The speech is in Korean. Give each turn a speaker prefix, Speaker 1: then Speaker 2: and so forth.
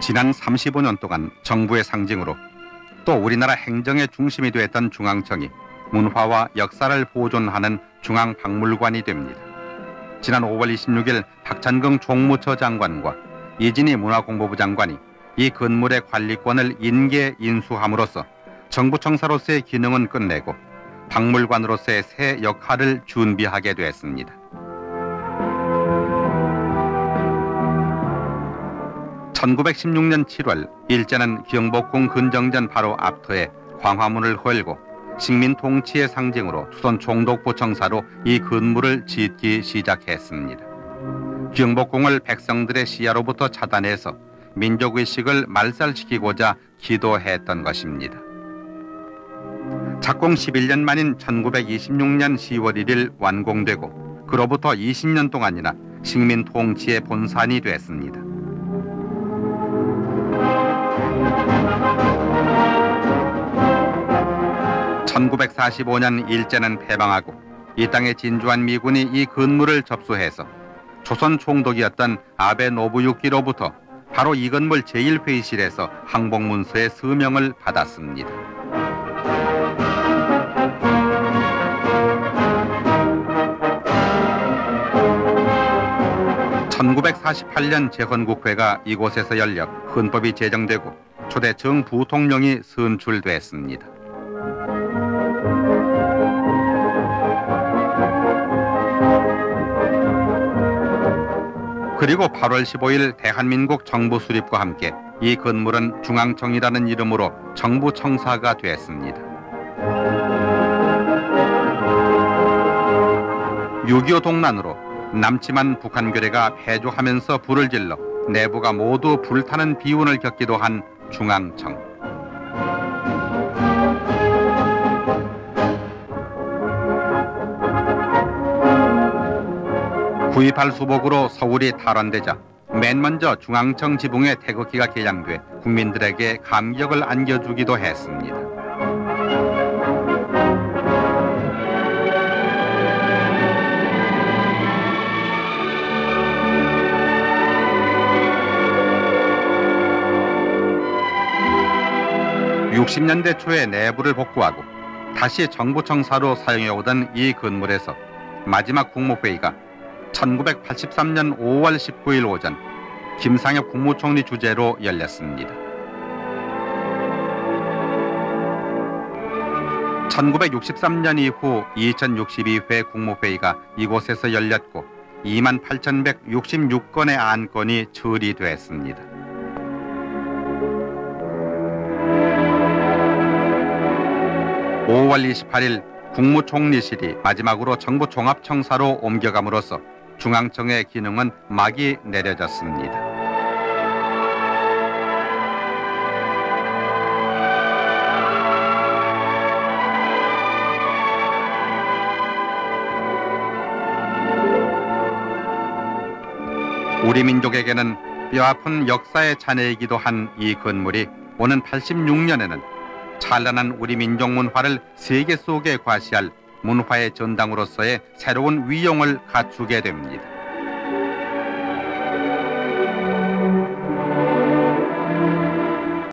Speaker 1: 지난 35년 동안 정부의 상징으로 또 우리나라 행정의 중심이 되었던 중앙청이 문화와 역사를 보존하는 중앙박물관이 됩니다. 지난 5월 26일 박찬근 종무처 장관과 이진희 문화공보부 장관이 이 건물의 관리권을 인계 인수함으로써 정부 청사로서의 기능은 끝내고 박물관으로서의 새 역할을 준비하게 됐습니다. 1916년 7월 일제는 경복궁 근정전 바로 앞터에 광화문을 헐고 식민 통치의 상징으로 조선 총독부 청사로 이 건물을 짓기 시작했습니다. 경복궁을 백성들의 시야로부터 차단해서 민족의식을 말살시키고자 기도했던 것입니다. 작공 11년 만인 1926년 10월 1일 완공되고 그로부터 20년 동안이나 식민 통치의 본산이 됐습니다. 1945년 일제는 패방하고 이 땅에 진주한 미군이 이 건물을 접수해서 조선 총독이었던 아베 노부유키로부터 바로 이 건물 제1회의실에서 항복문서의 서명을 받았습니다. (1948년) 재헌국회가 이곳에서 열려 헌법이 제정되고 초대 정부통령이 선출됐습니다. 그리고 8월 15일 대한민국 정부 수립과 함께 이 건물은 중앙청이라는 이름으로 정부 청사가 됐습니다. 6.25 동란으로 남침한 북한 교례가 폐조하면서 불을 질러 내부가 모두 불타는 비운을 겪기도 한 중앙청. 9.28 수복으로 서울이 탈환되자 맨 먼저 중앙청 지붕의 태극기가 개량돼 국민들에게 감격을 안겨주기도 했습니다. (60년대) 초에 내부를 복구하고 다시 정부청사로 사용해오던 이 건물에서 마지막 국무회의가 1983년 5월 19일 오전 김상엽 국무총리 주재로 열렸습니다. 1963년 이후 2062회 국무회의가 이곳에서 열렸고 2만 8,166건의 안건이 처리됐습니다. (5월 28일) 국무총리실이 마지막으로 정부 종합청사로 옮겨감으로써 중앙청의 기능은 막이 내려졌습니다. 우리 민족에게는 뼈아픈 역사의 잔해이기도 한 이 건물이 오는 86년에는 찬란한 우리 민족 문화를 세계 속에 과시할 문화의 전당으로서의 새로운 위용을 갖추게 됩니다.